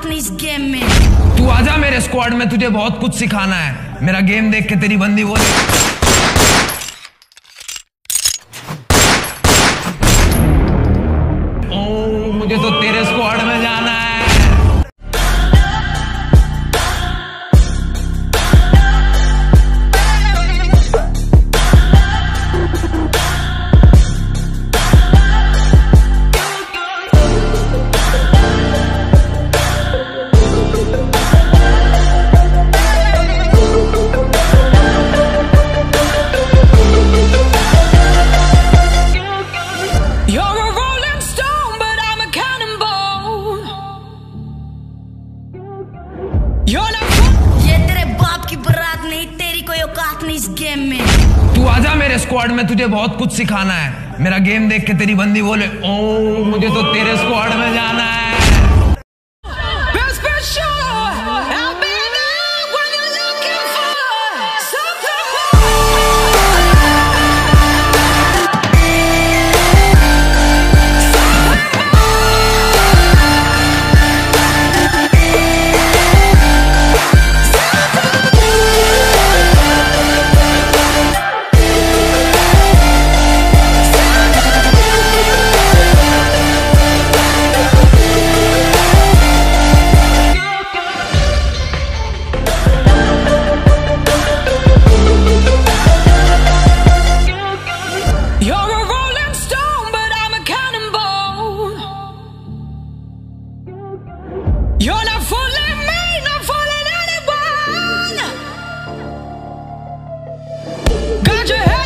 अपने इस गेम में। तू आजा मेरे स्क्वाड में, तुझे बहुत कुछ सिखाना है। मेरा गेम देख के तेरी बंदी बोले तू आजा मेरे स्क्वाड में, तुझे बहुत कुछ सिखाना है। मेरा गेम देख के तेरी बंदी बोले ओ मुझे तो तेरे स्क्वाड में जाना है। Head